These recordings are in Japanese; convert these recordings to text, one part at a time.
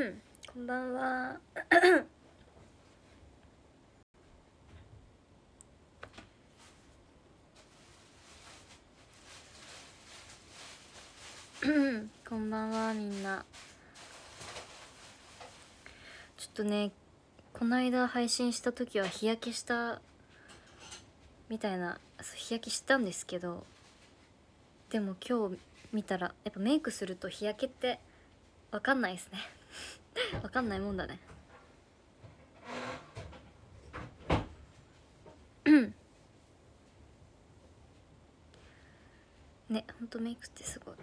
こんばんは。こんばんはみんな。ちょっとねこの間配信した時は日焼けしたみたいな日焼けしたんですけどでも今日見たらやっぱメイクすると日焼けって分かんないですね。分かんないもんだね。ねほんとメイクってすごい。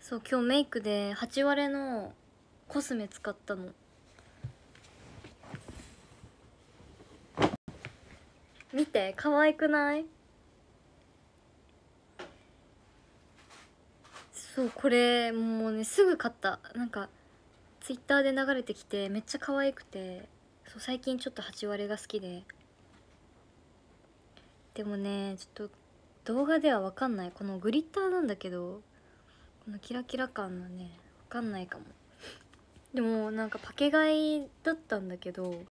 そう今日メイクで8割のコスメ使ったの。見て可愛くない？そうこれもうねすぐ買った。なんかツイッターで流れてきてめっちゃ可愛くてそう最近ちょっと8割が好きで。でもねちょっと動画では分かんない。このグリッターなんだけどこのキラキラ感のね分かんないかも。でもなんかパケ買いだったんだけど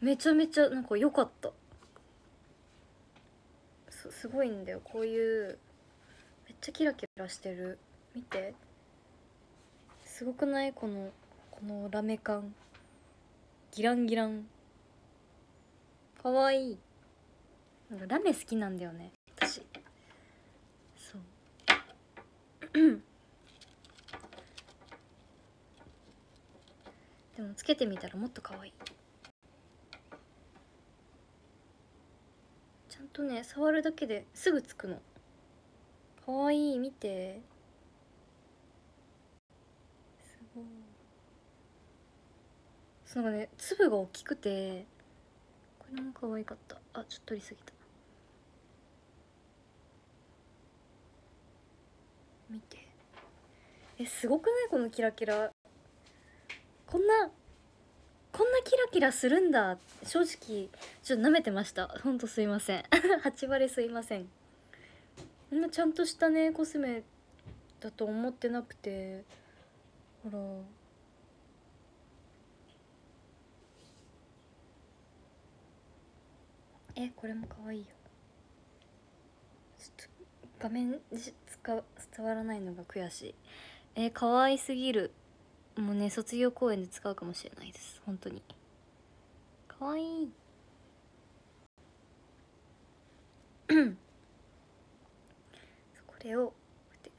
めちゃめちゃなんか良かった。すごいんだよ。こういうっちゃキラキラしてる。見て。すごくない？このこのラメ感。ギランギラン。かわいい。なんかラメ好きなんだよね。私。そう。でもつけてみたらもっと可愛い。ちゃんとね触るだけですぐつくの。かわいい見て。すごい。そのね粒が大きくてこれも可愛かった。あちょっと取りすぎた。見て。えすごくない？このキラキラ。こんなこんなキラキラするんだ。正直ちょっと舐めてました。ほんとすいません。8割すいません。こんなちゃんとしたねコスメだと思ってなくて。ほら。えこれも可愛いよ。ちょっと画面伝わらないのが悔しい。え可愛すぎる。もうね卒業公演で使うかもしれないです。本当に。かわいい。れをこうやって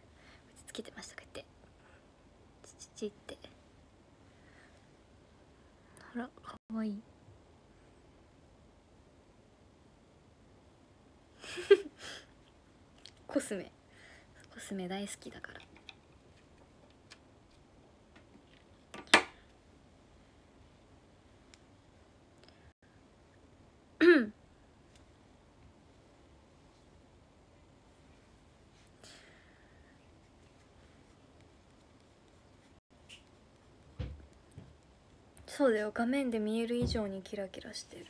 つけてましたこうやって。チチチって。あらかわいい。コスメ。コスメ大好きだから。そうだよ。画面で見える以上にキラキラしてる。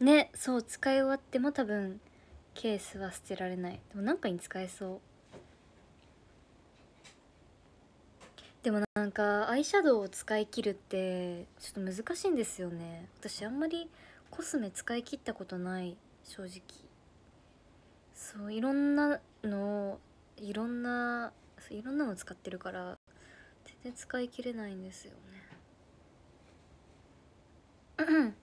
ねそう使い終わっても多分ケースは捨てられない。でもなんかに使えそう。でもなんかアイシャドウを使い切るってちょっと難しいんですよね。私あんまりコスメ使い切ったことない正直。そういろんなのいろんないろんなの使ってるから全然使い切れないんですよね。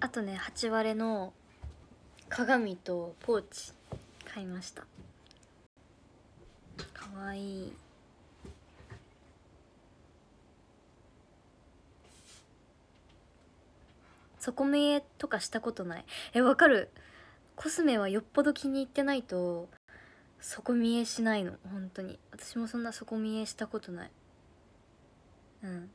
あとね8割の鏡とポーチ買いました。かわいい。底見えとかしたことない。えわかる。コスメはよっぽど気に入ってないと底見えしないの。本当に。私もそんな底見えしたことない。うん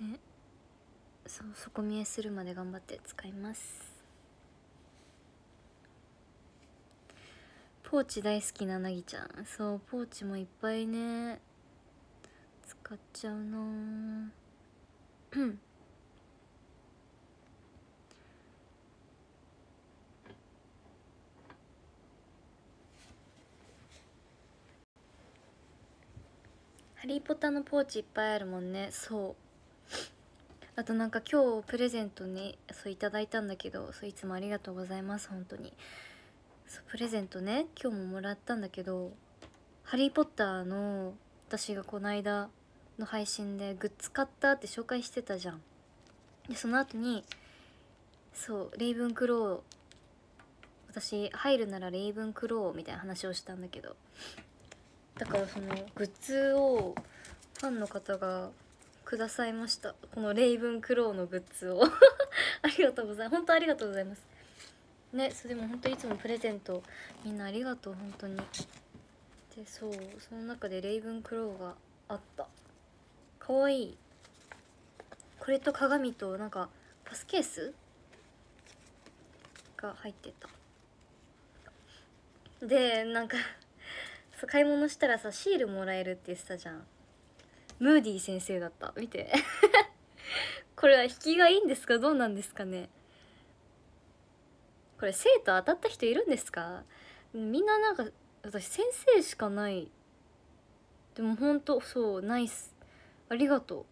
ねそう底見えするまで頑張って使います。ポーチ大好きななぎちゃん。そうポーチもいっぱいね。使っちゃうな。う んハリー・ポッターのポーチいっぱいあるもんね。そう。あとなんか今日プレゼントにそういただいたんだけどそういつもありがとうございます本当に。そうプレゼントね今日ももらったんだけど「ハリー・ポッター」の私がこの間の配信でグッズ買ったって紹介してたじゃん。でその後にそうレイブンクロー私入るならレイブンクローみたいな話をしたんだけど。だからそのグッズをファンの方がくださいました。このレイブンクローのグッズを。ありがとうございます。本当ありがとうございます。ねそれでも本当いつもプレゼントみんなありがとう本当に。でそうその中でレイブンクローがあった。かわいい。これと鏡となんかパスケース？が入ってた。でなんか そう買い物したらさシールもらえるって言ってたじゃん。ムーディー先生だった。見て。これは引きがいいんですか？どうなんですかね？これ生徒当たった人いるんですか？みんななんか私先生しかない。でもほんとそうナイス。ありがとう。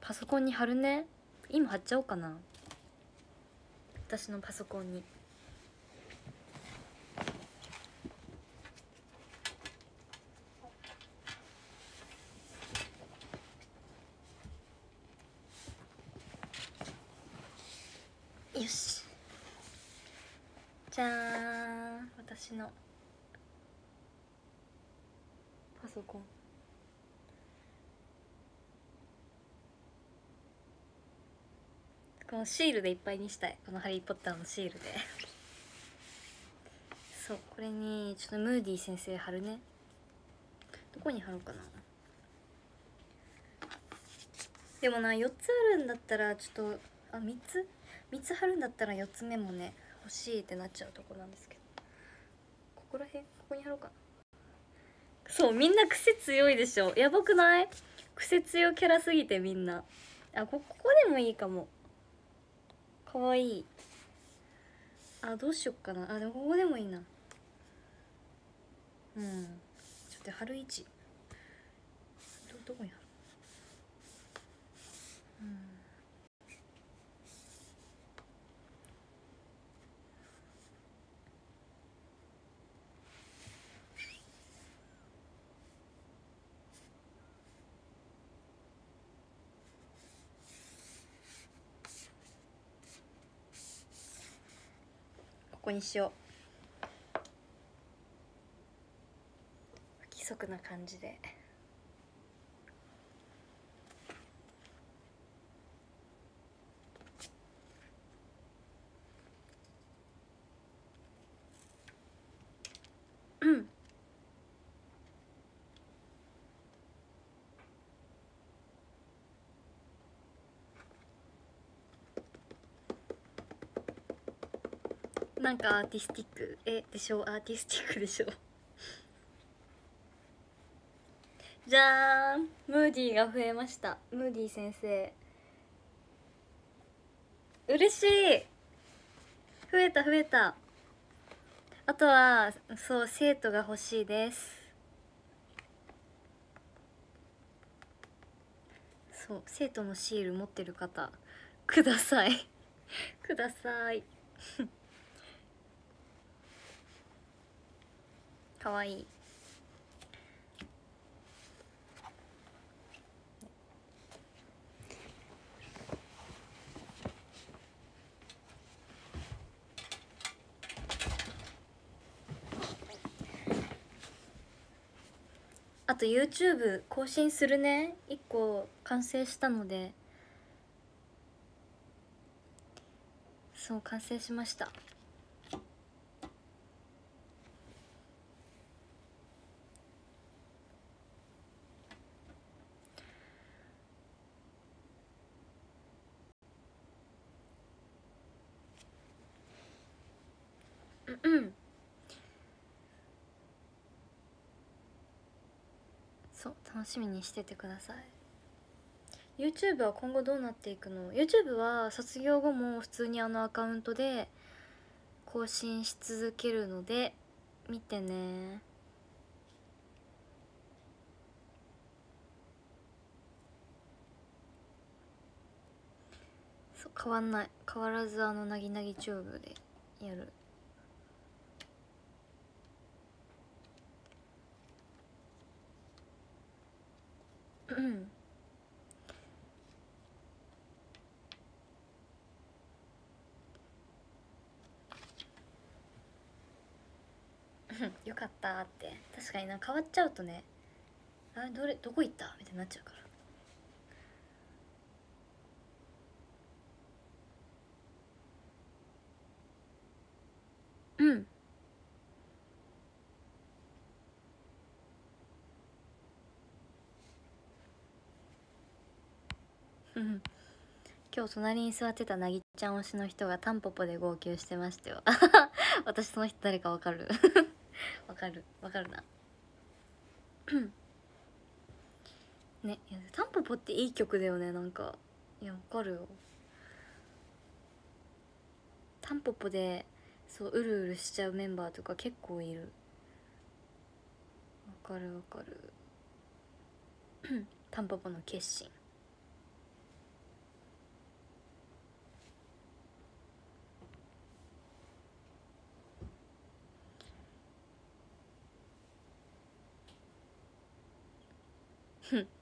パソコンに貼るね。今貼っちゃおうかな。私のパソコンによしじゃーん私の。パソコン。このシールでいっぱいにしたい。この「ハリー・ポッター」のシールで。そうこれにちょっとムーディー先生貼るね。どこに貼ろうかな。でもな4つあるんだったらちょっとあ3つ？3つ貼るんだったら4つ目もね欲しいってなっちゃうとこなんですけど。ここら辺ここに貼ろうかな。そうみんな癖強いでしょ。やばくない？癖強キャラすぎてみんな。あこここでもいいかも。かわいい。あどうしよっかな。あでもここでもいいな。うん。ちょっと貼る位置。どどこに貼る？ここにしよう。不規則な感じでうんなんかアーティスティック？えでしょ？アーティスティックでしょ？じゃーん。ムーディーが増えました。ムーディー先生。嬉しい。増えた増えた。あとはそう生徒が欲しいです。そう生徒のシール持ってる方。ください。ください。かわい。いあと YouTube 更新するね。1個完成したので。そう完成しましたうんそう楽しみにしててください。YouTube は今後どうなっていくの？YouTube は卒業後も普通にあのアカウントで更新し続けるので見てね。そう変わんない。変わらずあのなぎなぎチューブでやる。よかったって。確かにな変わっちゃうとね。あれどれどこ行った？みたいになっちゃうからうんうん今日隣に座ってたなぎちゃん推しの人がタンポポで号泣してましたよ。私その人誰かわかる？わかる？わかるな。ねタンポポっていい曲だよねなんか。いやわかるよ。タンポポでそううるうるしちゃうメンバーとか結構いる。わかるわかる。タンポポの決心。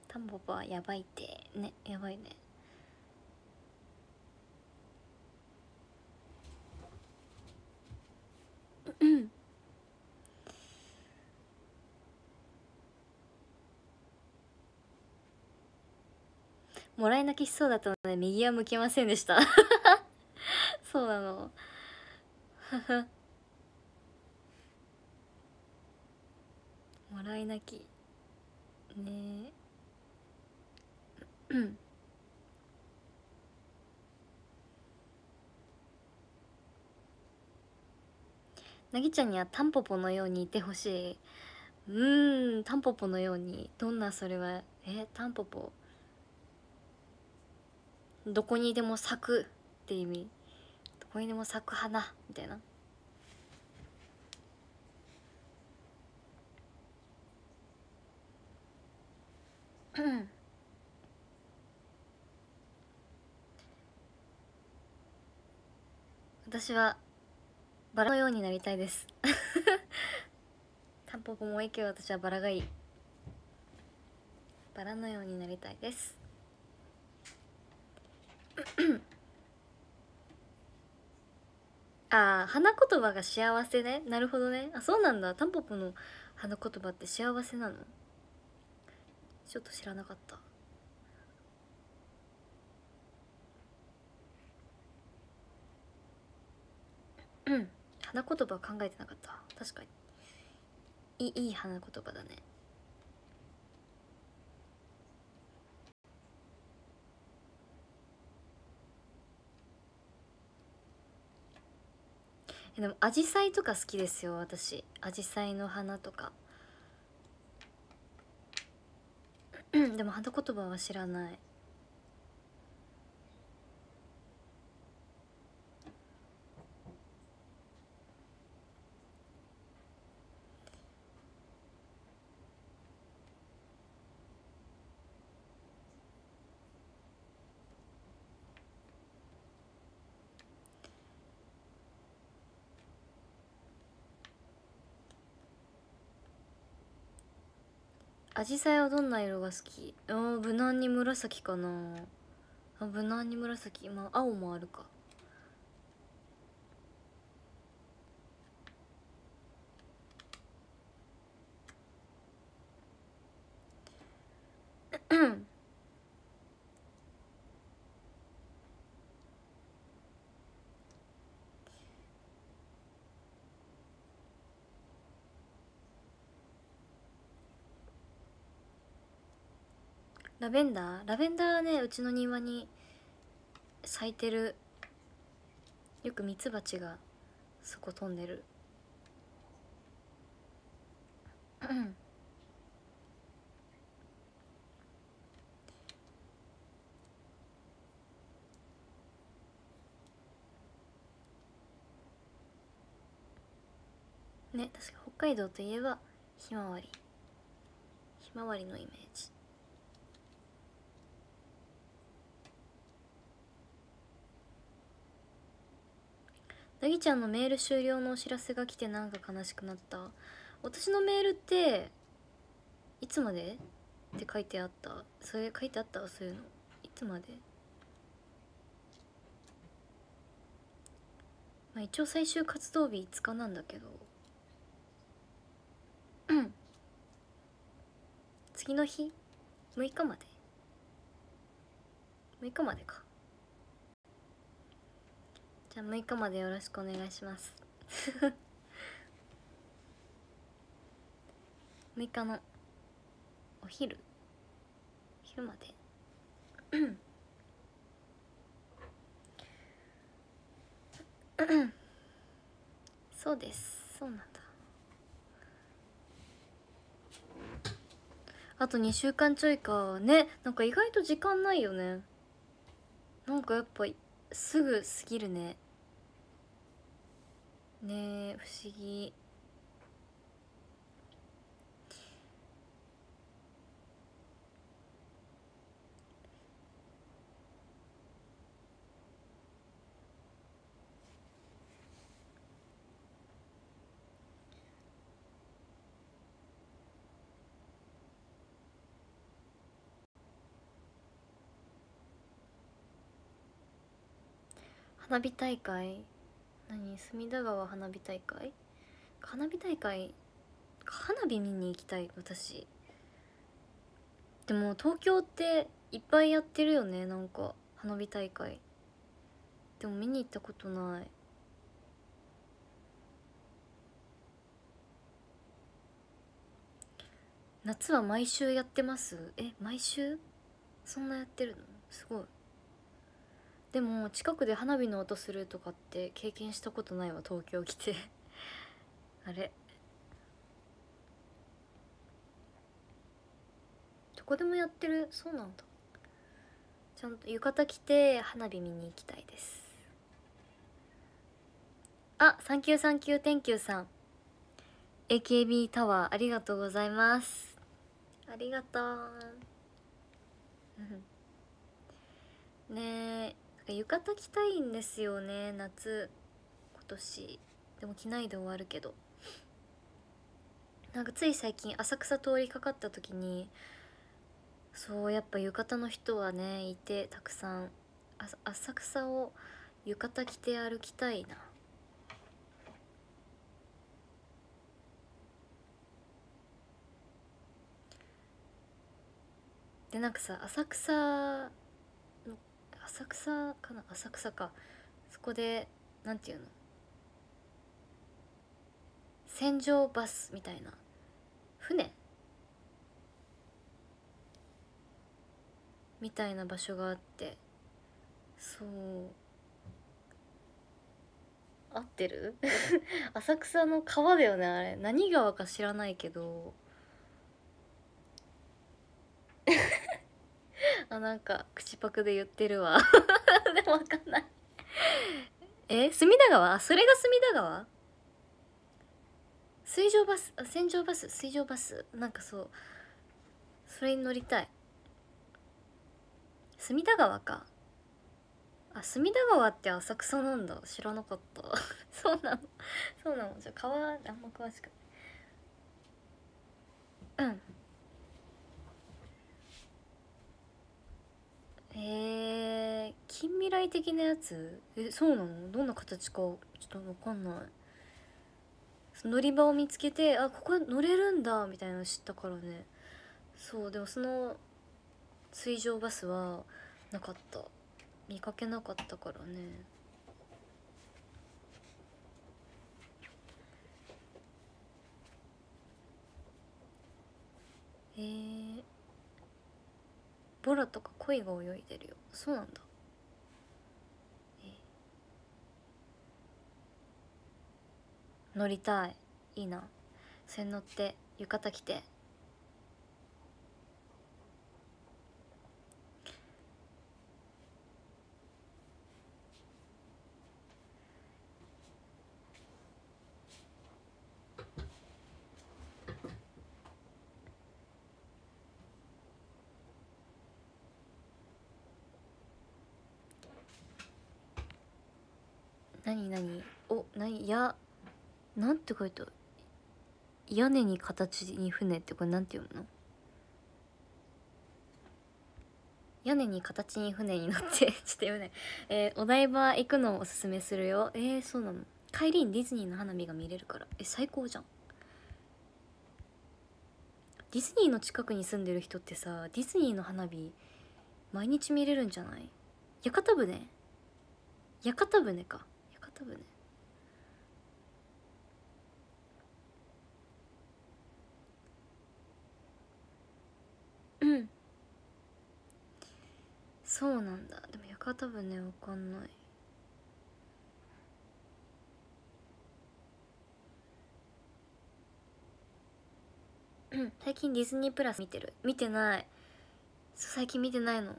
タンポポはやばいって。ねやばいね。うん。もらい泣きしそうだったので右は向けませんでした。そうなの。もらい泣き。ね。えなぎちゃんにはタンポポのようにいてほしい。うんタンポポのように。どんなそれは？えタンポポ。どこにでも咲くって意味。どこにでも咲く花。みたいな。うん。私はバラのようになりたいです。タンポポもいいけど私はバラがいい。バラのようになりたいです。ああ花言葉が幸せね。なるほどね。あそうなんだ。タンポポの花言葉って幸せなの？ちょっと知らなかった。うん。花言葉考えてなかった。確かに。いいいい花言葉だね。でもアジサイとか好きですよ私。アジサイの花とか。でも花言葉は知らない。アジサイはどんな色が好きあ無難に紫かなあ無難に紫まあ青もあるかうんラベンダー？ラベンダーはねうちの庭に咲いてる。よくミツバチがそこ飛んでる。うん。ね確か北海道といえばひまわり。ひまわりのイメージ。なぎちゃんのメール終了のお知らせが来てなんか悲しくなった。私のメールっていつまで？って書いてあった。それ書いてあったそういうの。いつまで？まあ一応最終活動日5日なんだけど。うん。次の日？6日まで？6日までか。じゃあ6日までよろしくお願いします。6日のお昼。昼まで。そうです。そうなんだ。あと2週間ちょいか。ね。なんか意外と時間ないよね。なんかやっぱすぐ過ぎるね。ねえ不思議。花火大会？何隅田川花火大会？花火大会？花火見に行きたい私。でも東京っていっぱいやってるよねなんか花火大会。でも見に行ったことない。夏は毎週やってます？え毎週？そんなやってるの？すごい。でも近くで花火の音するとかって経験したことないわ東京来て。あれ。どこでもやってる？そうなんだ。ちゃんと浴衣着て花火見に行きたいです。あサンキューサンキューテンキューさん AKB タワーありがとうございます。ありがとう。ねえ。浴衣着たいんですよね夏。今年。でも着ないで終わるけど。なんかつい最近浅草通りかかった時にそうやっぱ浴衣の人はねいてたくさん。浅草を浴衣着て歩きたいな。でなんかさ浅草浅草かな？浅草か。そこでなんていうの？船上バスみたいな。船？みたいな場所があって。そう。合ってる？浅草の川だよねあれ。何川か知らないけど。あなんか口パクで言ってるわ。でも分かんない。え隅田川？それが隅田川？水上バスあ船上バス？水上バス？なんかそう。それに乗りたい。隅田川か。あ隅田川って浅草なんだ。知らなかった。そうなの。そうなの。じゃあ川あんま詳しくない。うん。へえ近未来的なやつ？えそうなの？どんな形かちょっと分かんない。乗り場を見つけてあここ乗れるんだみたいなの知ったからね。そうでもその水上バスはなかった。見かけなかったからね。へえボラとか鯉が泳いでるよ。そうなんだ。乗りたい。いいな。それ乗って浴衣着て。何？何お何？やなんて書いてある屋根に形に船ってこれなんて読むの？屋根に形に船に乗って ちょっと読めない、えーお台場行くのをおすすめするよ。えー、そうなの。帰りにディズニーの花火が見れるから。え最高じゃん。ディズニーの近くに住んでる人ってさディズニーの花火毎日見れるんじゃない？屋形船。屋形船か。屋形船うん。そうなんだ。でも屋形船わかんない。うん。最近ディズニープラス見てる？見てない。そう最近見てないの。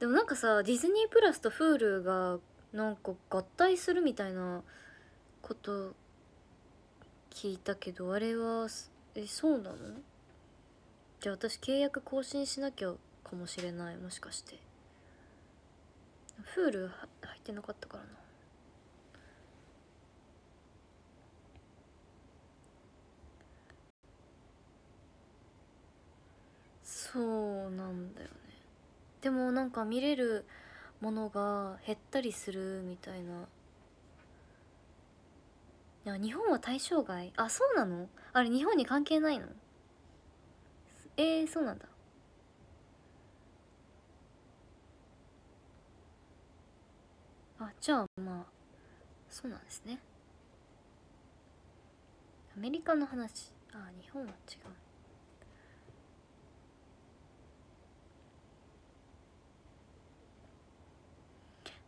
でもなんかさディズニープラスと Hulu がなんか合体するみたいなこと聞いたけどあれはえそうなの？じゃあ私契約更新しなきゃかもしれないもしかして。Hulu は入ってなかったからな。そうなんだよね。でもなんか見れるものが減ったりするみたいな。いや日本は対象外？あそうなの？あれ日本に関係ないの？えー、そうなんだ。あじゃあまあそうなんですね。アメリカの話。あ日本は違う。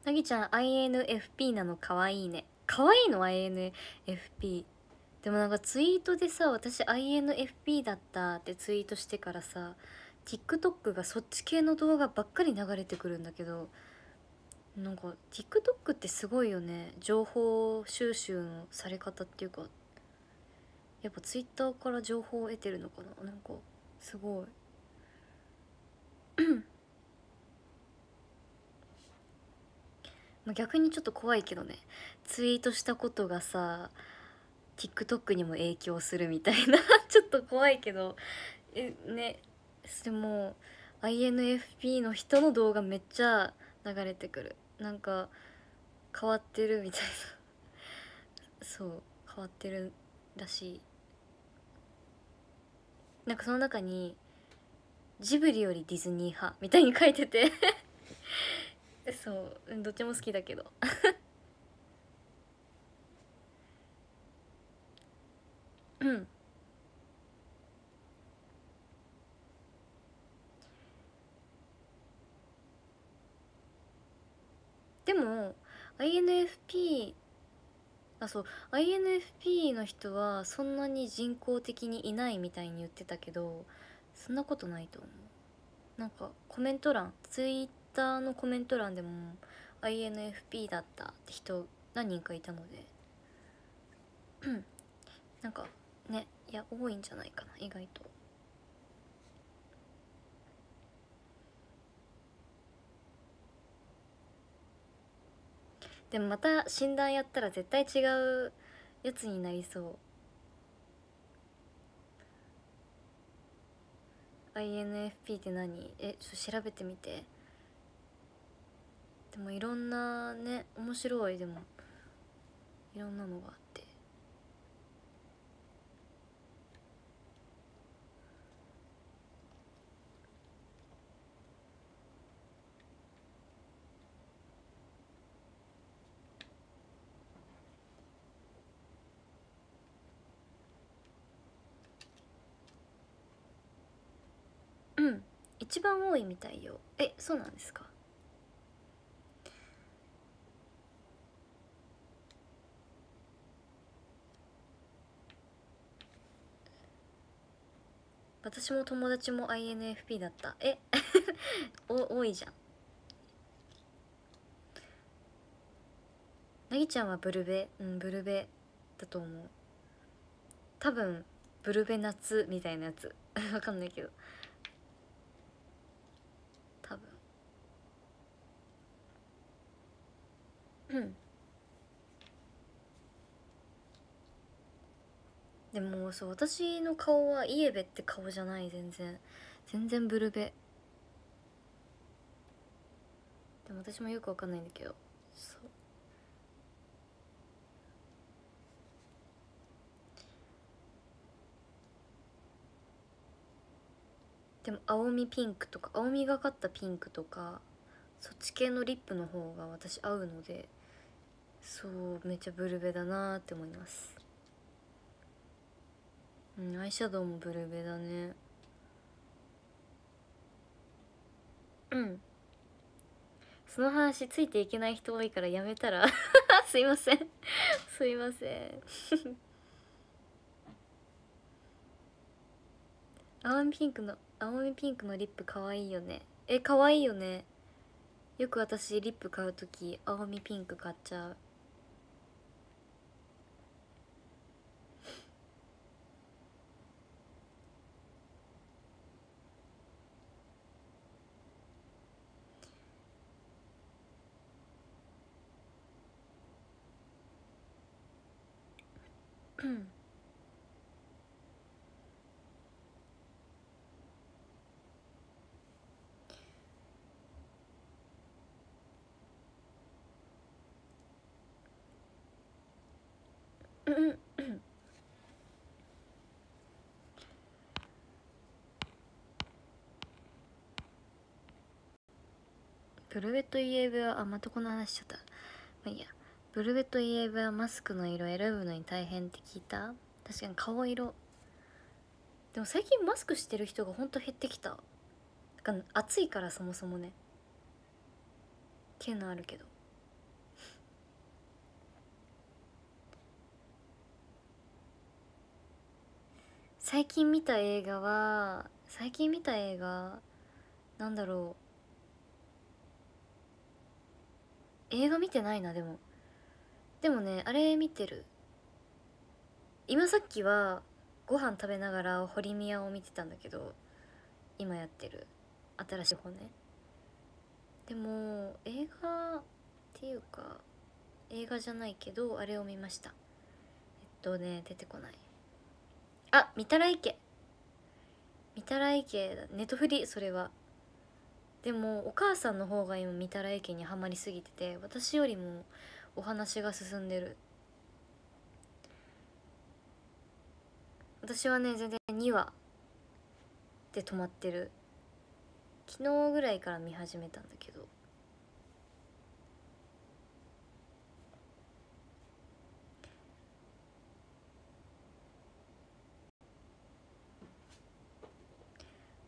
なぎちゃん INFP なのかわいいね。かわいいの？INFP でもなんかツイートでさ私 INFP だったってツイートしてからさ TikTok がそっち系の動画ばっかり流れてくるんだけどなんか TikTok ってすごいよね。情報収集のされ方っていうかやっぱ Twitter から情報を得てるのかな？なんかすごい。まあ逆にちょっと怖いけどね。ツイートしたことがさ TikTok にも影響するみたいな。ちょっと怖いけど。えね。でも INFP の人の動画めっちゃ流れてくる。なんか変わってるみたいな。そう。変わってるらしい。なんかその中にジブリよりディズニー派みたいに書いてて。そううんどっちも好きだけど。うん。でも INFP あそう INFP の人はそんなに人工的にいないみたいに言ってたけどそんなことないと思う。なんかコメント欄ツイッターのコメント欄でも INFP だったって人何人かいたので。なんかねいや多いんじゃないかな意外と。でもまた診断やったら絶対違うやつになりそう。INFP って何？えちょっと調べてみて。でもいろんなね面白いでもいろんなのがあって。うん。一番多いみたいよ。えそうなんですか？私も友達も INFP だった。え？お多いじゃん。なぎちゃんはブルベ？うんブルベだと思う。多分ブルベ夏みたいなやつ。わかんないけど。多分。うん。でもそう私の顔はイエベって顔じゃない全然。全然ブルベ。でも私もよくわかんないんだけど。そう。でも青みピンクとか青みがかったピンクとかそっち系のリップの方が私合うのでそうめっちゃブルベだなって思います。うんアイシャドウもブルベだね。うん。その話ついていけない人多いからやめたら。すいません。すいません。青みピンクの青みピンクのリップかわいいよね。えかわいいよね。よく私リップ買う時青みピンク買っちゃううんうんうんブルベットイエベはあまたこの話しちゃった。まあいいや。ブルベットイエベはマスクの色選ぶのに大変って聞いた？確かに顔色。でも最近マスクしてる人がほんと減ってきた。か暑いからそもそもね。っていうのあるけど。最近見た映画は最近見た映画なんだろう。映画見てないなでも。でもねあれ見てる。今さっきはご飯食べながら堀宮を見てたんだけど今やってる。新しい方ね。でも映画っていうか映画じゃないけどあれを見ました。えっとね出てこない。あ御手洗池御手洗池だ。ネトフリそれは。でもお母さんの方が今三たら駅にはまりすぎてて私よりもお話が進んでる。私はね全然2話で止まってる。昨日ぐらいから見始めたんだけど。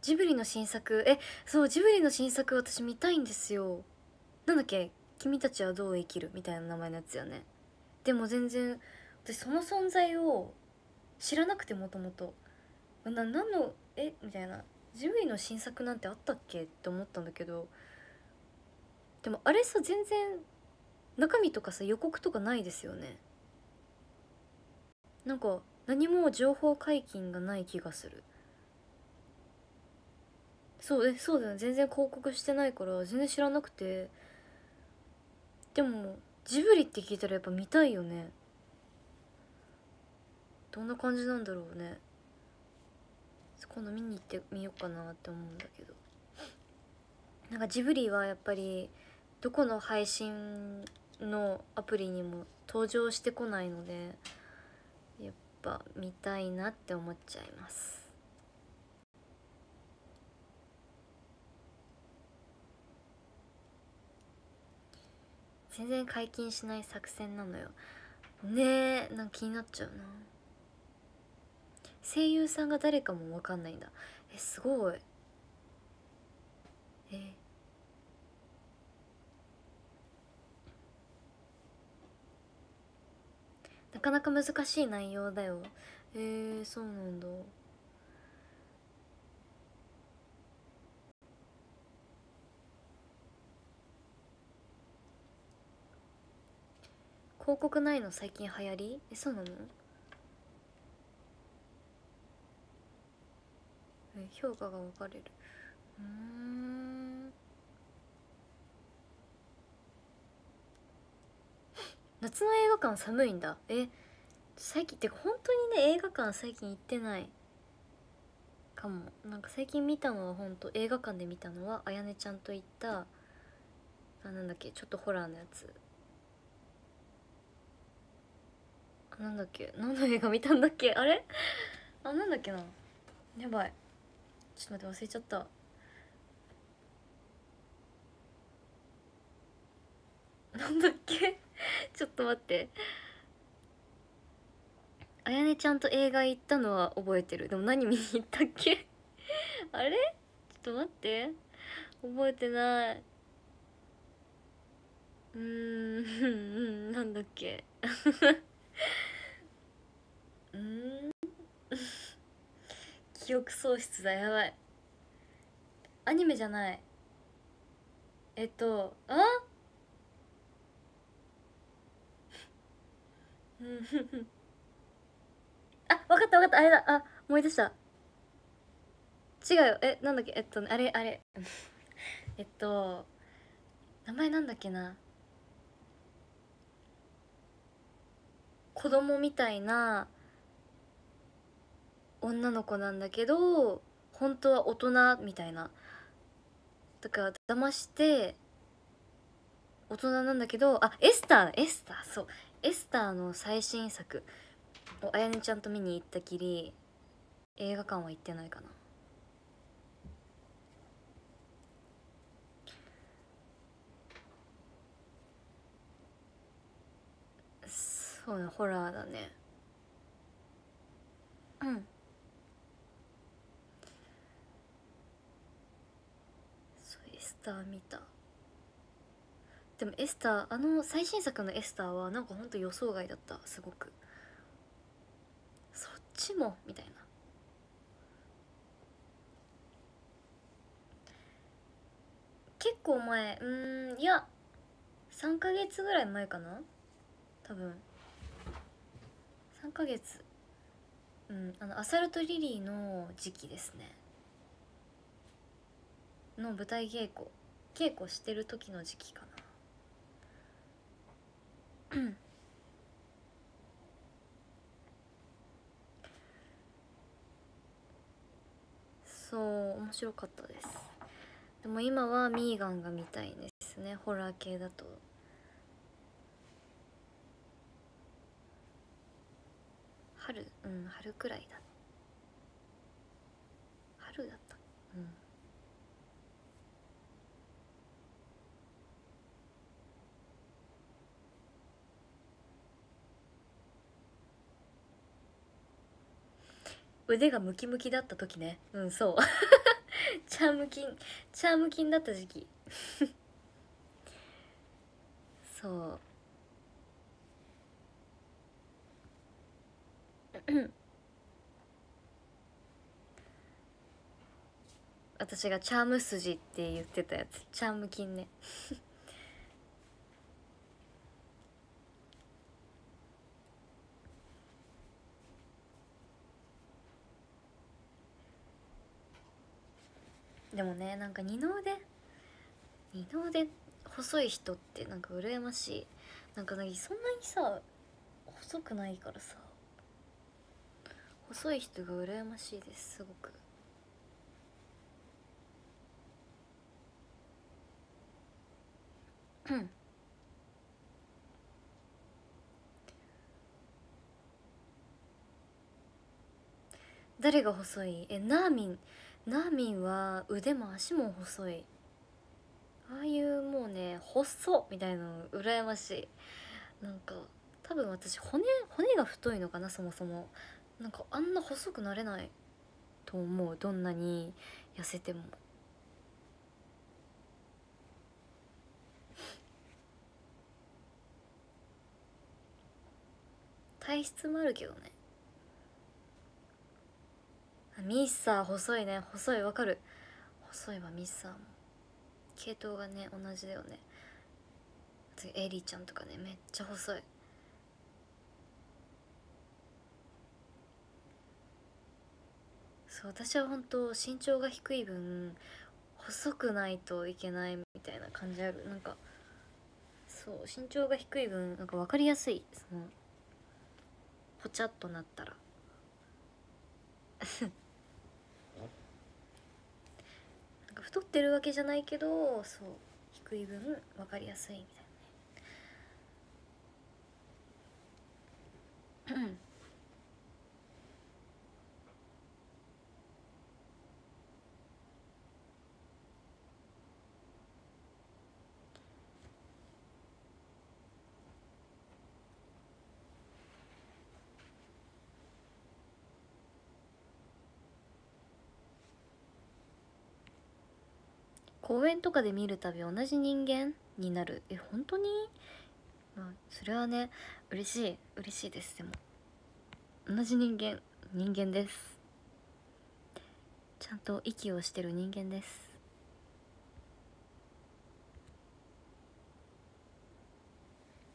ジブリの新作。えそうジブリの新作私見たいんですよ。なんだっけ？君たちはどう生きる？みたいな名前のやつよね。でも全然私その存在を知らなくてもともと。何のえ？みたいな。ジブリの新作なんてあったっけ？って思ったんだけど。でもあれさ全然中身とかさ予告とかないですよね。なんか何も情報解禁がない気がする。そうえそうだよ全然広告してないから全然知らなくて。でもジブリって聞いたらやっぱ見たいよね。どんな感じなんだろうね。今度見に行ってみようかなって思うんだけど。なんかジブリはやっぱりどこの配信のアプリにも登場してこないのでやっぱ見たいなって思っちゃいます。全然解禁しない作戦なのよ。ねえなんか気になっちゃうな。声優さんが誰かも分かんないんだ。えすごい。え。なかなか難しい内容だよ。えー、そうなんだ。広告ないの最近流行り？えそうなの？え評価が分かれる。うん。夏の映画館寒いんだ。え最近ってか本当にね映画館最近行ってない。かも。なんか最近見たのは本当映画館で見たのはあやねちゃんと行ったあなんだっけちょっとホラーのやつあなんだっけ？何の映画見たんだっけ？あれ？あなんだっけな？やばい。ちょっと待って忘れちゃった。なんだっけ？ちょっと待って。あやねちゃんと映画行ったのは覚えてる。でも何見に行ったっけ？あれ？ちょっと待って。覚えてない。うん。なんだっけ？うん。記憶喪失だやばい。アニメじゃない。えっとあ？う んあわかったわかった。あれだ。あ思い出した。違うよ。えなんだっけ？えっとあれあれ。えっと名前なんだっけな？子供みたいな女の子なんだけど本当は大人みたいな。だから騙して大人なんだけどあエスターエスターそう。エスターの最新作をあやねちゃんと見に行ったきり映画館は行ってないかな。そうねホラーだね。うん。そうエスター見た。でもエスターあの最新作のエスターはなんかほんと予想外だった。すごく。そっちもみたいな。結構前うんいや3ヶ月ぐらい前かな？多分。3ヶ月。うんあのアサルトリリーの時期ですね。の舞台稽古。稽古してる時の時期かな。そう面白かったです。でも今はミーガンが見たいですね。ホラー系だと。春うん春くらいだ。春だった。うん。腕がムキムキだった時ね。うんそう。チャーム筋チャーム筋だった時期。そう。私がチャーム筋って言ってたやつ。チャーム筋ね。でもねなんか二の腕。二の腕細い人ってなんか羨ましい。なんかそんなにさ細くないからさ。細い人が羨ましいですすごく。誰が細い？えナーミン。ナーミンは腕も足も細い。ああいうもうね細っみたいなの羨ましい。なんか多分私骨骨が太いのかなそもそも。なんかあんな細くなれないと思う。どんなに痩せても。体質もあるけどね。ミッサー細いね。細いわかる。細いわミッサーも。系統がね同じだよね。エリーちゃんとかね。めっちゃ細い。そう私は本当身長が低い分細くないといけないみたいな感じある。なんかそう身長が低い分なんか分かりやすいそのぽちゃっとなったら。なんか太ってるわけじゃないけどそう低い分分かりやすいみたいなね。公園とかで見るたび同じ人間になる。え本当に？まあそれはね嬉しい。嬉しいです。でも同じ人間人間です。ちゃんと息をしてる人間です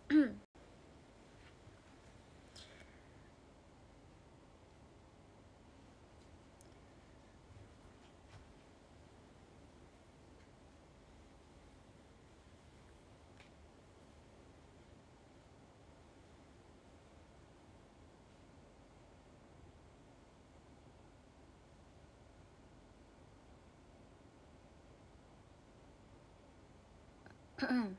うんうん真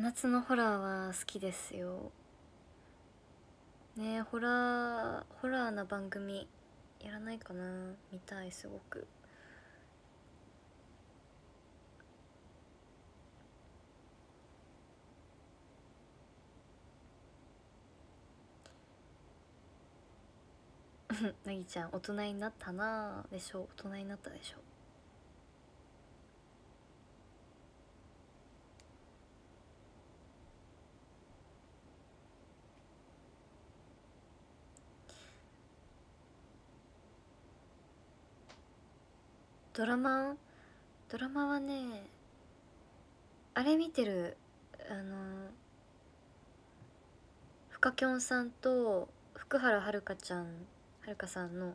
夏のホラーは好きですよ。ねホラーホラーな番組やらないかな。見たいすごく。なぎちゃん大人になったなでしょ大人になったでしょドラマ？ドラマはねあれ見てるあの深きょんさんと福原遥ちゃんはるかさんの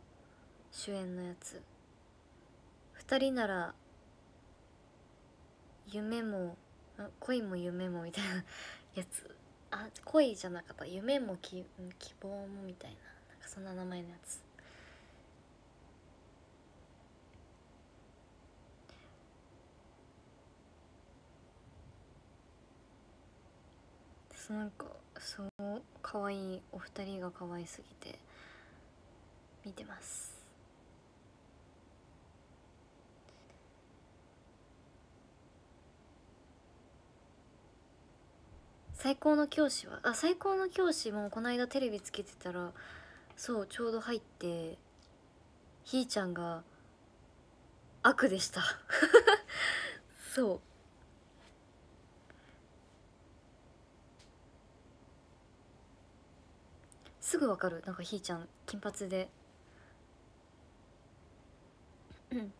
主演のやつ。二人なら夢も恋も夢もみたいなやつ。あ恋じゃなかった。夢も希望もみたいな。なんかそんな名前のやつ。なんかそう可愛いお二人が可愛すぎて。見てます。最高の教師はあ最高の教師もこの間テレビつけてたらそうちょうど入ってひーちゃんが悪でした。そう。すぐわかる。なんかひーちゃん金髪で。うん。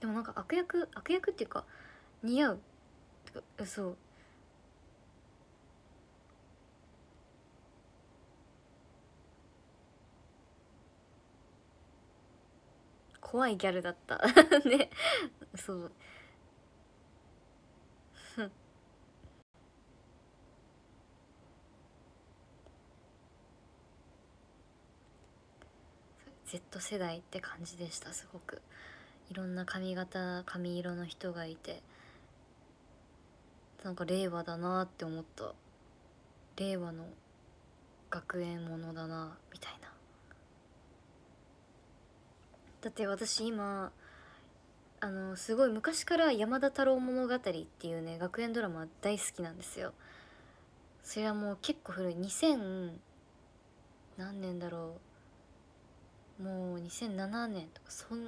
でもなんか悪役悪役っていうか似合う。てかそう。怖いギャルだった。ね。そうふん Z 世代って感じでしたすごく。いろんな髪型髪色の人がいて。なんか令和だなって思った。令和の学園ものだなみたいな。だって私今あのすごい昔から山田太郎物語っていうね学園ドラマ大好きなんですよ。それはもう結構古い。2000何年だろう。もう2007年とかそん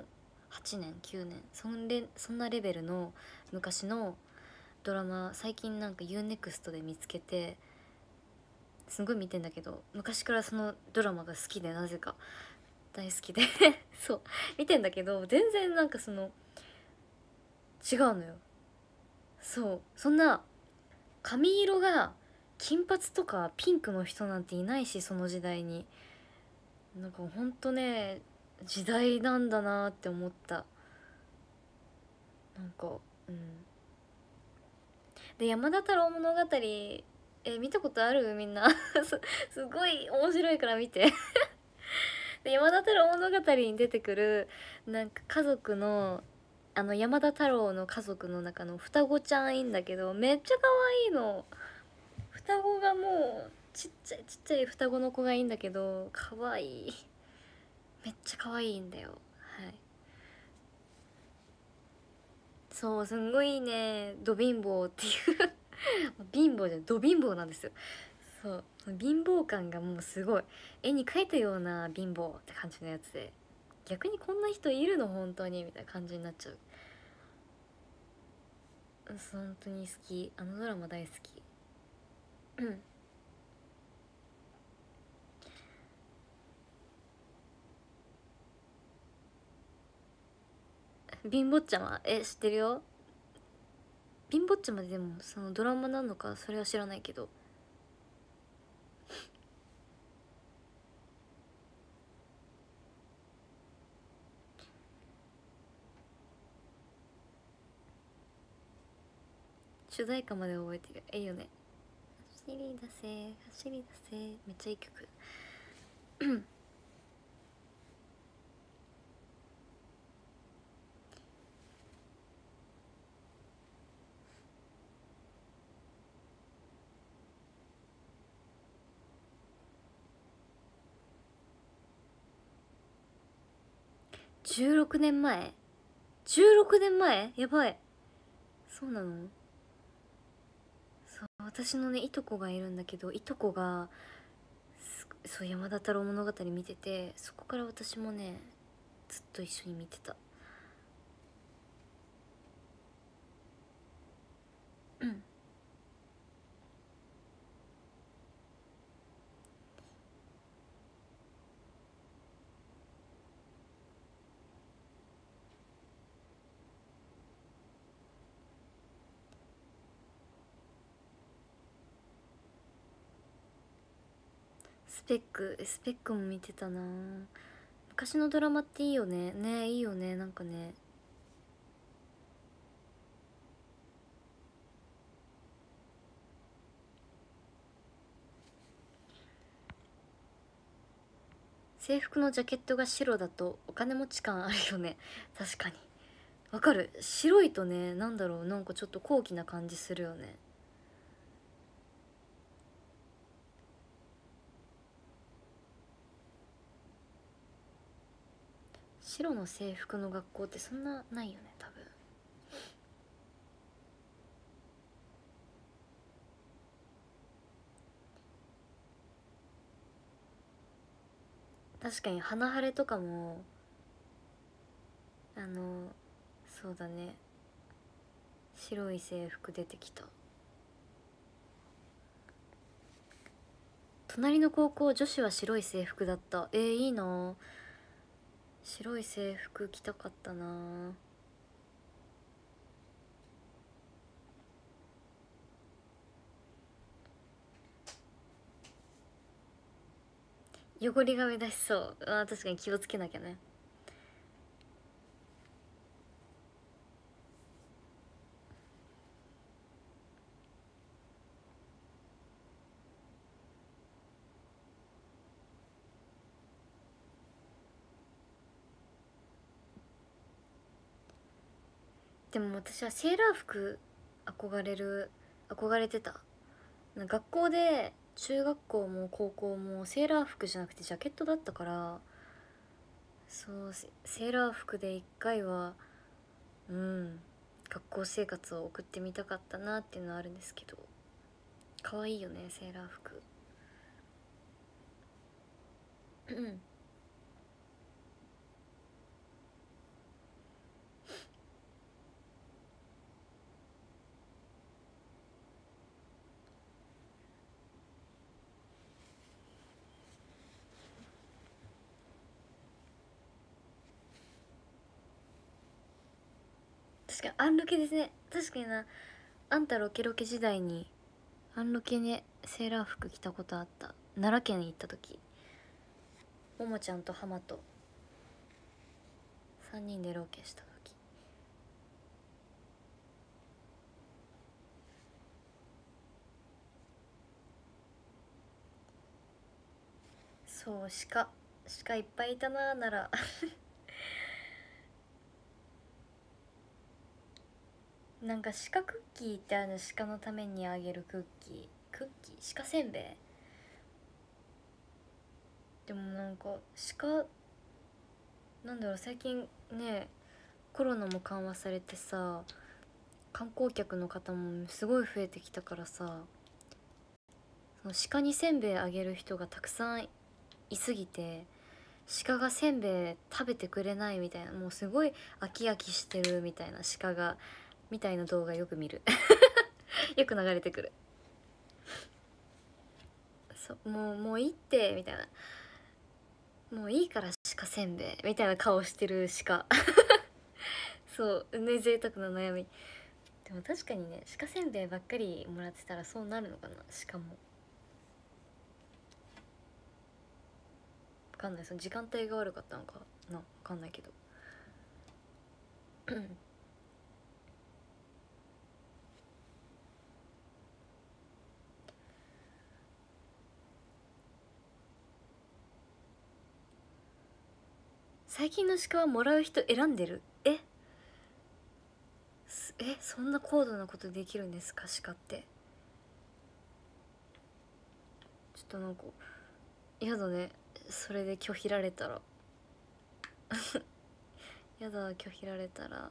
8年9年そんれそんなレベルの昔のドラマ最近なんか UNEXT で見つけてすごい見てんだけど昔からそのドラマが好きでなぜか大好きで。そう見てんだけど全然なんかその違うのよ。そうそんな髪色が金髪とかピンクの人なんていないしその時代に。なんかほんとね時代なんだなって思った。なんかうん。で山田太郎物語え見たことある？みんな。すすごい面白いから見て。で山田太郎物語に出てくるなんか家族のあの山田太郎の家族の中の双子ちゃんいいんだけどめっちゃ可愛いの。双子がもうちっちゃいちっちゃい双子の子がいいんだけど可愛い。いめっちゃ可愛いいんだよ。はい。そうすんごいねド貧乏っていう。貧乏じゃないド貧乏なんですよ。そう。貧乏感がもうすごい。絵に描いたような貧乏って感じのやつで。逆にこんな人いるの？本当に。みたいな感じになっちゃう本当に好き。あのドラマ大好き。うん。貧乏ちゃまえ知ってるよ？貧乏ちゃまでもそのドラマなのか？それは知らないけど。主題歌まで覚えてる。えいよね。走り出せ走り出せ。めっちゃいい曲。16年前？16年前？やばい。そうなの？そう私のねいとこがいるんだけどいとこがそう山田太郎物語見ててそこから私もねずっと一緒に見てた。うんスペックスペックも見てたな。昔のドラマっていいよね。ねいいよね。なんかね。制服のジャケットが白だとお金持ち感あるよね。確かに。わかる。白いとねなんだろう。なんかちょっと高貴な感じするよね。白の制服の学校ってそんなないよね多分。確かに花晴れとかもあのそうだね。白い制服出てきた。隣の高校女子は白い制服だった。えー、いいな白い制服着たかったな。汚れが目立ちそう。あ確かに気をつけなきゃね。でも私はセーラー服憧れる憧れてた。学校で中学校も高校もセーラー服じゃなくてジャケットだったからそうセーラー服で一回はうん学校生活を送ってみたかったなっていうのはあるんですけど。可愛いよねセーラー服。うん。確かにアンロケですね。確かにな。あんたロケロケ時代にアンロケにセーラー服着たことあった。奈良県に行った時。ももちゃんとハマと。3人でロケした時。そう鹿。鹿いっぱいいたなあ奈良。なんか鹿クッキーってある鹿のためにあげるクッキー。クッキー？鹿せんべい？でもなんか鹿なんだろう最近ねコロナも緩和されてさ観光客の方もすごい増えてきたからさその鹿にせんべいあげる人がたくさんいすぎて鹿がせんべい食べてくれないみたいなもうすごい飽き飽きしてるみたいな鹿がみたいな動画よく見る。よく流れてくる。そう。もうもういいってみたいな。もういいから鹿せんべい。みたいな顔してる鹿 そう。ね贅沢な悩み。でも確かにね鹿せんべいばっかりもらってたらそうなるのかな。鹿も。分かんない。その時間帯が悪かったのかな。分かんないけど。うん最近の鹿はもらう人選んでる？え？え？そんな高度なことできるんですか？鹿って。ちょっとなんかやだね。それで拒否られたら。やだ拒否られたら。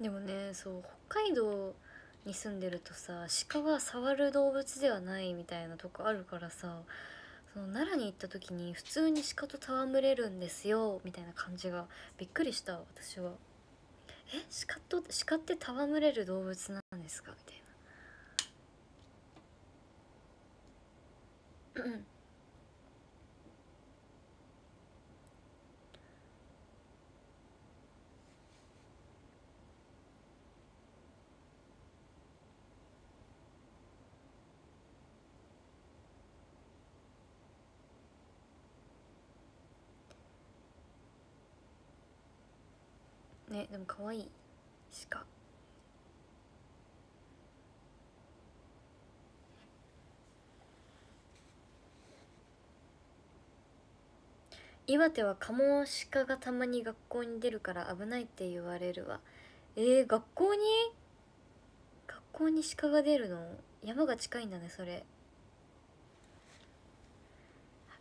でもねそう北海道に住んでるとさ鹿は触る動物ではないみたいなとこあるからさその奈良に行った時に普通に鹿と戯れるんですよみたいな感じがびっくりした私は。え鹿と鹿って戯れる動物なんですか？みたいな。でも可愛い鹿岩手はカモシカがたまに学校に出るから危ないって言われるわ。えー、学校に？学校に鹿が出るの？山が近いんだねそれ。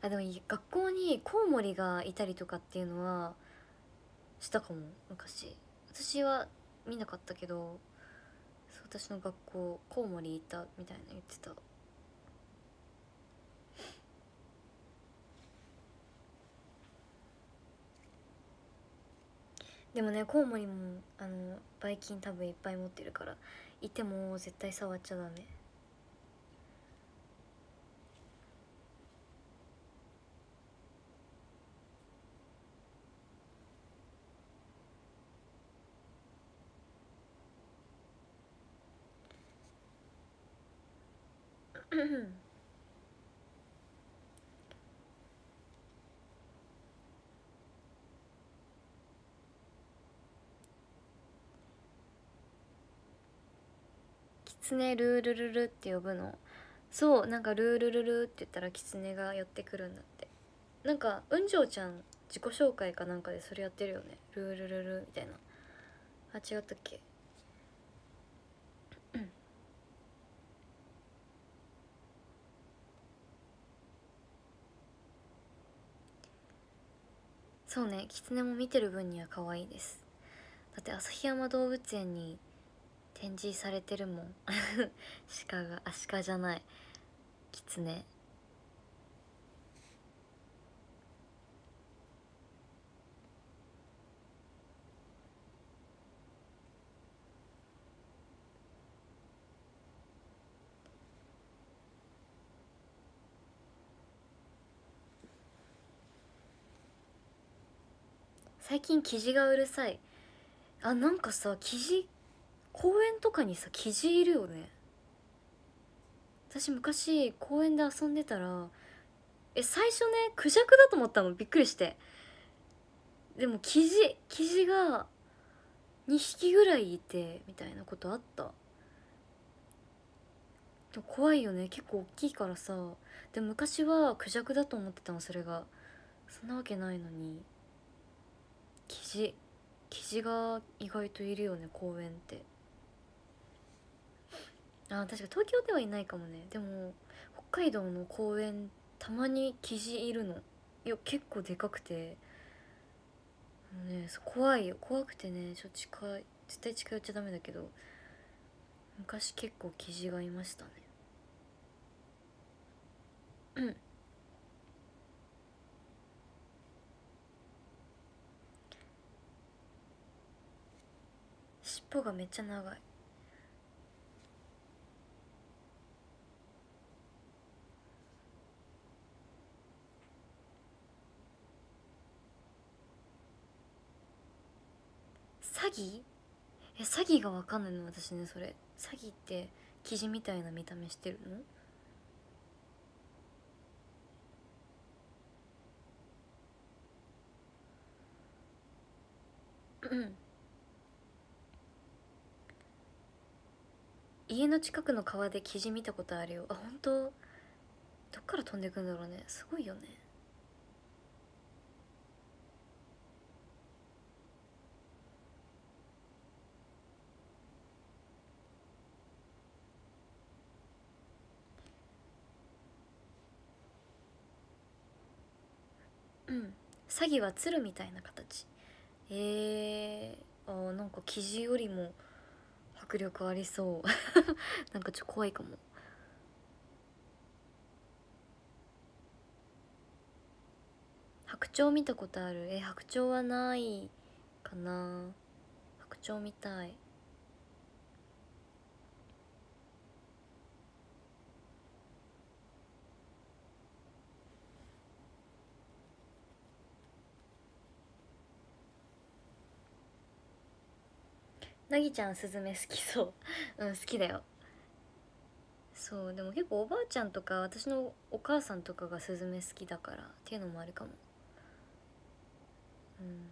あでも学校にコウモリがいたりとかっていうのはしたかも昔。私は見なかったけど私の学校コウモリいたみたいな言ってた。でもねコウモリもあのばい菌多分いっぱい持ってるからいても絶対触っちゃダメ。キツネルールルルって呼ぶの？そうなんかルールルルって言ったらキツネが寄ってくるんだって。なんかうんじょうちゃん自己紹介かなんかでそれやってるよね。ルールルルみたいな。あ違ったっけ？そうねキツネも見てる分には可愛いです。だって旭山動物園に展示されてるもん。鹿があ鹿じゃない。キツネ最近キジがうるさい。あなんかさキジ公園とかにさキジいるよね。私昔公園で遊んでたらえ最初ねクジャクだと思ったの。びっくりして。でもキジキジが2匹ぐらいいてみたいなことあった。でも怖いよね。結構大きいからさ。でも昔はクジャクだと思ってたのそれが。そんなわけないのに。キジキジが意外といるよね公園って。あ確か東京ではいないかもね。でも北海道の公園たまにキジいるの。いや結構でかくて。ね怖いよ。怖くてねちょっと近い。絶対近寄っちゃダメだけど。昔結構キジがいましたね。うん。尾がめっちゃ長い。詐欺？え詐欺が分かんないの？私ねそれ。詐欺って生地みたいな見た目してるの？うん。家の近くの川でキジ見たことあるよ。あ本当？どっから飛んでくんだろうね。すごいよね。うん。詐欺は鶴みたいな形。えー、あーなんか生地よりも迫力ありそう。なんかちょっと怖いかも。白鳥見たことある？え白鳥はないかな？白鳥みたい。なぎちゃんスズメ好きそう。うん好きだよ。そうでも結構おばあちゃんとか私のお母さんとかがスズメ好きだからっていうのもあるかも。うん。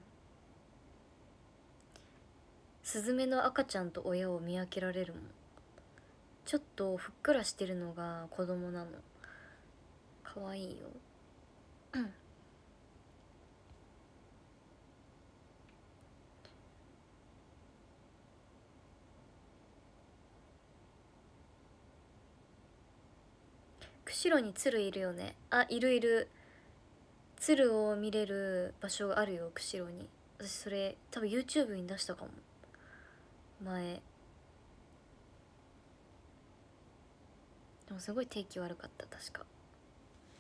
スズメの赤ちゃんと親を見分けられるもん。ちょっとふっくらしてるのが子供なの。かわいいよ。釧路に鶴いるよね。あいるいる。鶴を見れる場所があるよ釧路に。私それ多分 YouTube に出したかも。前。でもすごい天気悪かった確か。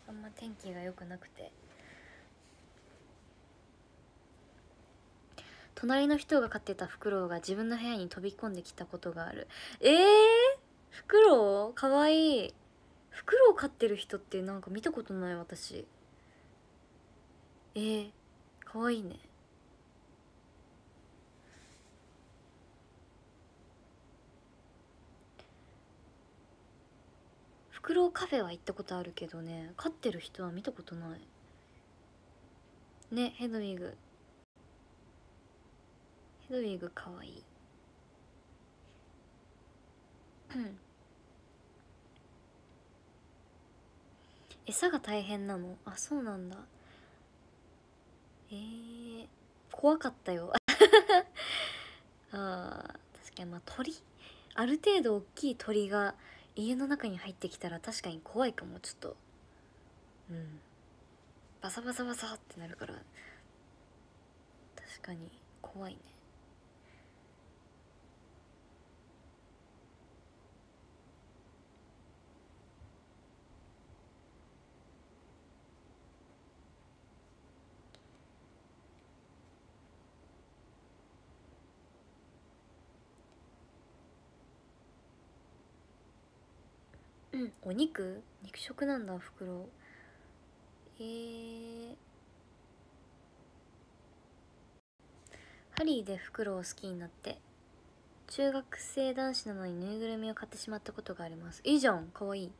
あんま天気が良くなくて。隣の人が飼ってたフクロウが自分の部屋に飛び込んできたことがある。えー、フクロウかわいい。フクロウ飼ってる人ってなんか見たことない私。えー、かわいいね。フクロウカフェは行ったことあるけどね飼ってる人は見たことない。ねヘドウィグ。ヘドウィグかわい。いうん餌が大変なの？あそうなんだ。えー、怖かったよ。あ確かにまあ鳥？ある程度大きい鳥が家の中に入ってきたら確かに怖いかも。ちょっとうん。バサバサバサってなるから。確かに怖いね。うん。お肉？肉食なんだ袋。えー、ハリーでフクロウを好きになって。中学生男子なのにぬいぐるみを買ってしまったことがあります。いいじゃん。かわいい。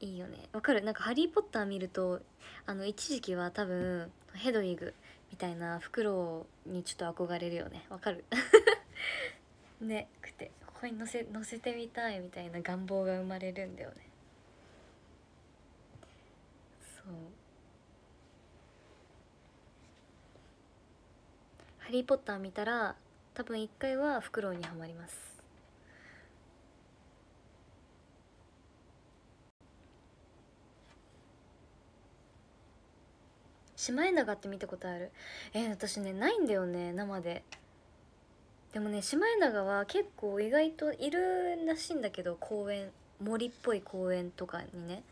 いいよね。わかる。なんか「ハリー・ポッター」見るとあの一時期は多分ヘドウィグみたいなフクロウにちょっと憧れるよね。わかる？ね。くて。こに乗せ乗せてみたいみたいな願望が生まれるんだよね。そう「ハリー・ポッター」見たら多分一回はフクロウにはまります。シマエナガって見たことある？えー、私ねないんだよね生で。でもねシマエナガは結構意外といるらしいんだけど公園森っぽい公園とかにね。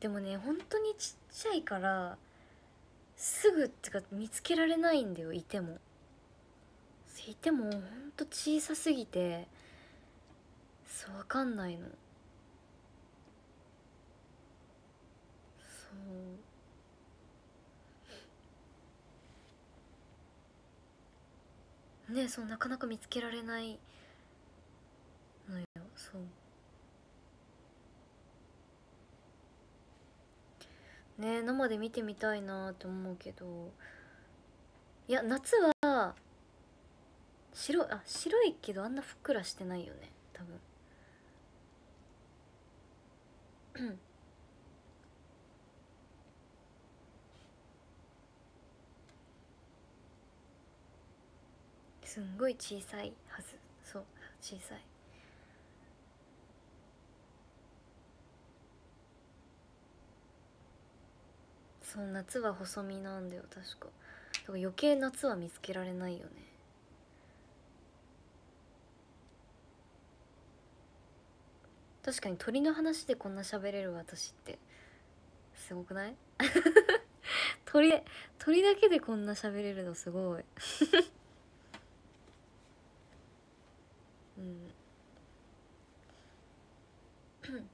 でもね本当にちっちゃいからすぐってか見つけられないんだよいても。いてもほんと小さすぎてそう分かんないの。そう。ねそうなかなか見つけられないのよ。そう。ね生で見てみたいなって思うけど。いや夏は白あ白いけどあんなふっくらしてないよね多分。すんごい小さいはず。そう小さい。そう夏は細身なんだよ確か。だから余計夏は見つけられないよね。確かに鳥の話でこんな喋れる私って。すごくない？鳥鳥だけでこんな喋れるのすごい。うん。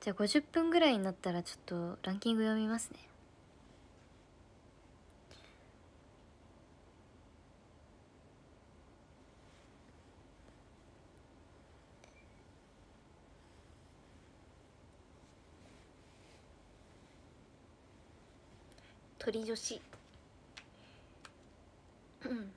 じゃあ50分ぐらいになったらちょっとランキング読みますね。鳥女子うん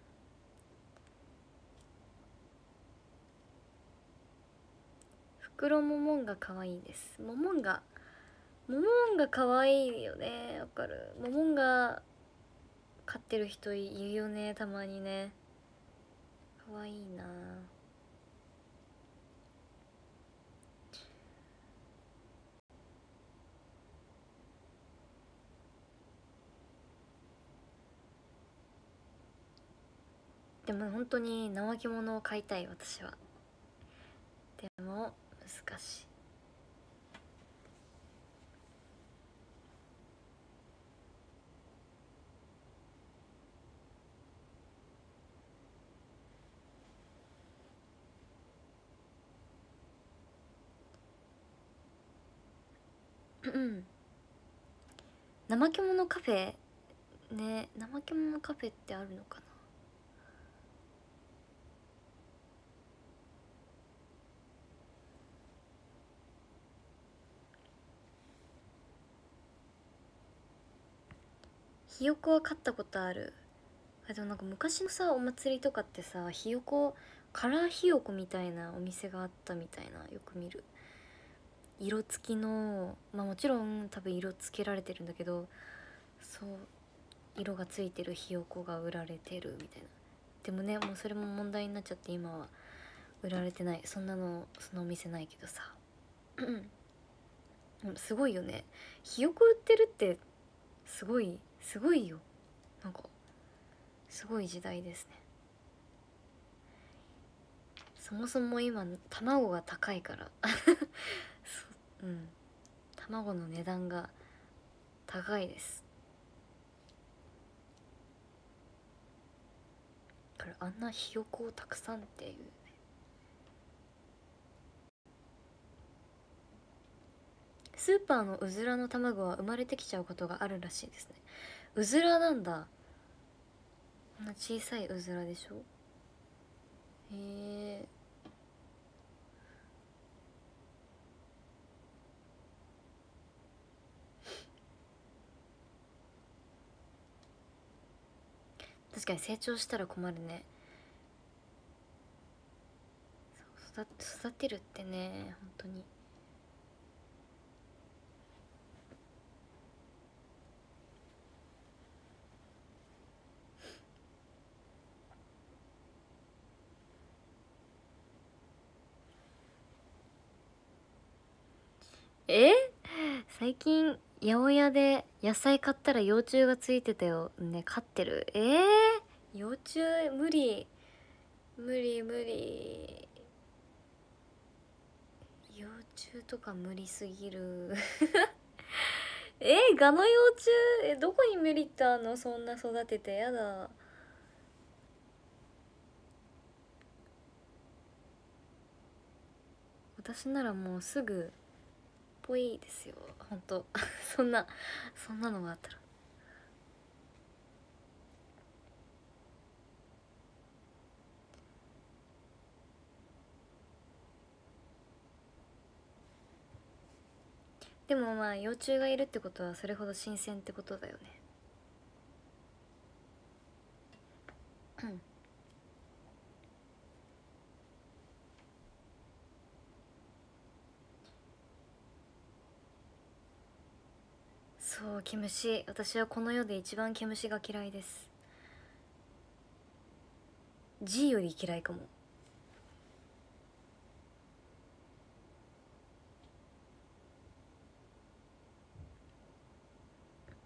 袋ももんが可愛いです。ももんがももんが可愛いよね。わかる。ももんが飼ってる人いるよね。たまにね。可愛いな。でも本当に怠け者を飼いたい私は。でも難しい。うん。怠け者カフェね怠け者カフェってあるのかな？ひよこは飼ったことある。あでもなんか昔のさお祭りとかってさひよこカラーひよこみたいなお店があったみたいなよく見る。色付きのまあもちろん多分色つけられてるんだけどそう色がついてるひよこが売られてるみたいな。でもねもうそれも問題になっちゃって今は売られてない。そんなのそのお店ないけどさ。すごいよね。ひよこ売ってるってすごいすごいよ。なんかすごい時代ですね。そもそも今卵が高いから。うん。卵の値段が高いです。からあんなひよこをたくさんっていう。ねスーパーのうずらの卵は生まれてきちゃうことがあるらしいですね。うずらなんだ。こんな小さいうずらでしょ？へえ。確かに成長したら困るね。育育てるってね本当に。え？最近八百屋で野菜買ったら幼虫がついてたよ。ね飼ってる。え？ー、幼虫無理。無理無理。幼虫とか無理すぎる。え？ー、ガの幼虫？えどこにメリットあんの？そんな育てて。やだ。私ならもうすぐぽいですよ。本当。そんなそんなのがあったら。でもまあ幼虫がいるってことはそれほど新鮮ってことだよね。うん。そう毛虫私はこの世で一番毛虫が嫌いです。G より嫌いかも。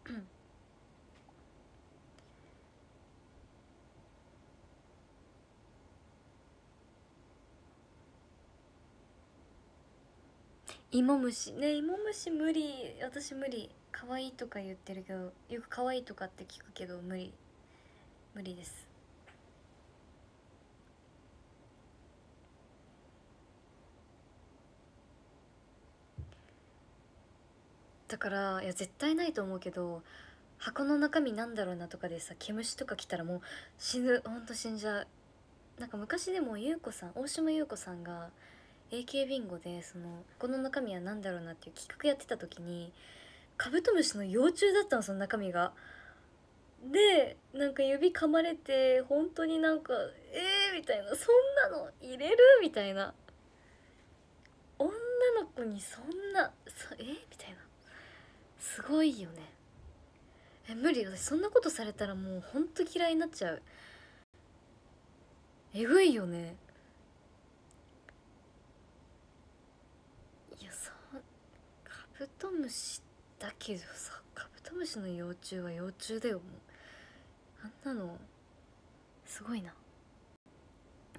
芋虫。ね芋虫無理。私無理。可愛いとか言ってるけどよく可愛いとかって聞くけど無理。無理です。だからいや絶対ないと思うけど箱の中身なんだろうなとかでさ毛虫とか来たらもう死ぬ。ほんと死んじゃう。なんか昔でも優子さん大島優子さんが AK ビンゴでそのこの中身は何だろうなっていう企画やってた時にカブトムシの幼虫だったのその中身が。でなんか指噛まれて本当になんか「えー!」みたいな「そんなの入れる?」みたいな女の子にそんなそえー、みたいなすごいよねえ無理私そんなことされたらもうほんと嫌いになっちゃうえぐいよねいやそカブトムシってだけどさカブトムシの幼虫は幼虫だよもう。あんなのすごいな。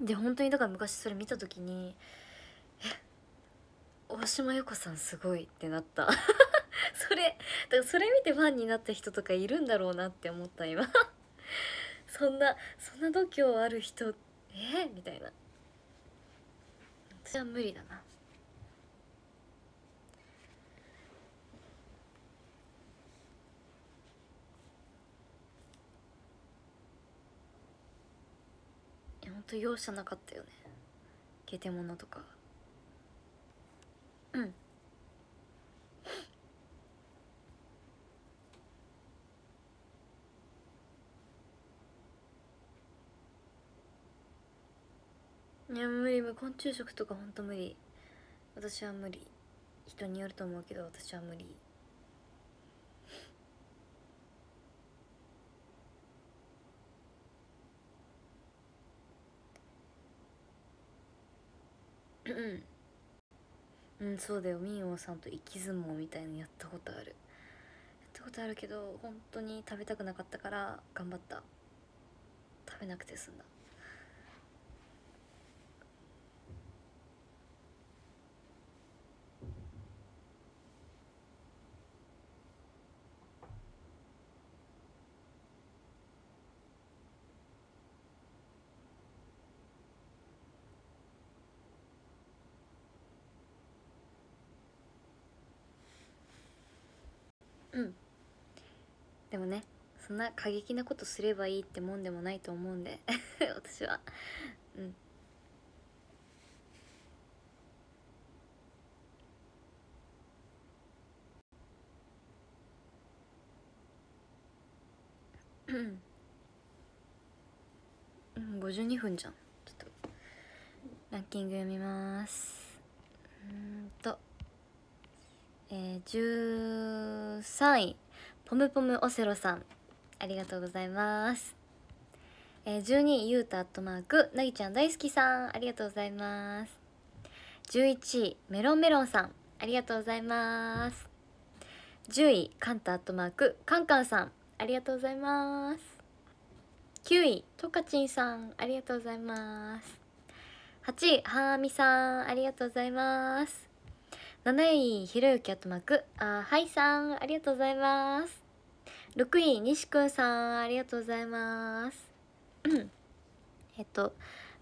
で本当にだから昔それ見た時にえ大島優子さんすごいってなった。それだからそれ見てファンになった人とかいるんだろうなって思った今。そんなそんな度胸ある人えー、みたいな。私は無理だないやほんと容赦なかったよね。ゲテモノとか。うん。いや無理無昆虫食とかほんと無理。私は無理。人によると思うけど私は無理。うん。そうだよ。みーおんさんと生き相撲みたいのやったことある。やったことあるけど本当に食べたくなかったから頑張った。食べなくて済んだ。もねそんな過激なことすればいいってもんでもないと思うんで 私は。うん。うん52分じゃん。ちょっとランキング読みます。うんとえー、13位。ポムポムオセロさんありがとうございます。えー、12位ゆうたアットマークなぎちゃん大好きさんありがとうございます。11位メロンメロンさんありがとうございます。10位カンタアットマークカンカンさんありがとうございます。9位トカチンさんありがとうございます。8位はーみさんありがとうございます。7位ひろゆきアットマークあはいさんありがとうございます。6位にしくんさんありがとうございます。えっと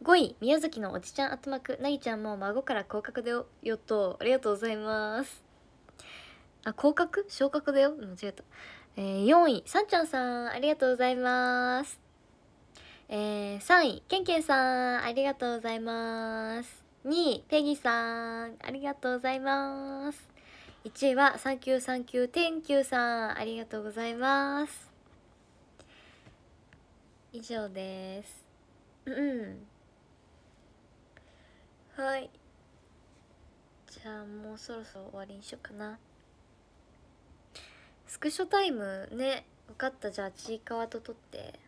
5位宮崎のおじちゃんアットマークなぎちゃんも孫から降格だよよっとありがとうございます。あ降格？昇格だよ？間違えた。えー、4位さんちゃんさんありがとうございます。えー、3位けんけんさんありがとうございます。2位ペギさんありがとうございます。1位はサンキューサンキューテンキューさんありがとうございます。以上です。うんはい。じゃあもうそろそろ終わりにしようかな。スクショタイムね分かった。じゃあちいかわと撮って。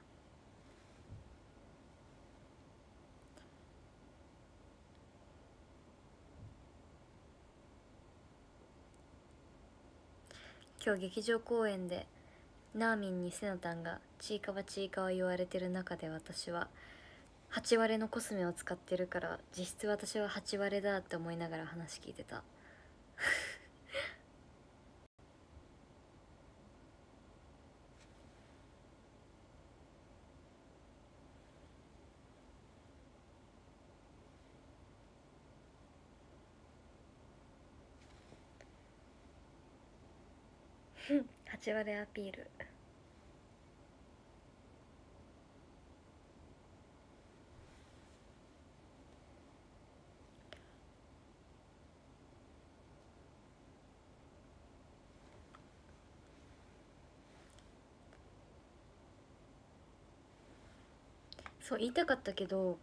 今日劇場公演でナーミンにセナタンがちいかわちいかわ言われてる中で私は8割のコスメを使ってるから実質私は8割だって思いながら話聞いてた。8割アピール。そう言いたかったけど、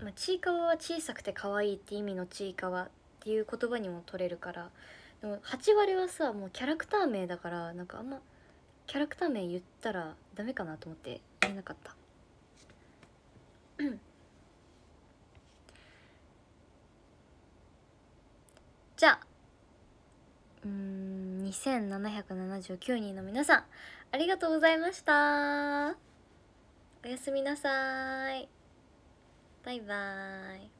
まあ、ちいかわは小さくて可愛いって意味のちいかわっていう言葉にも取れるからでも8割はさもうキャラクター名だからなんかあんまキャラクター名言ったらダメかなと思って言えなかった。じゃあうん2779人の皆さんありがとうございました。おやすみなさい。バイバーイ。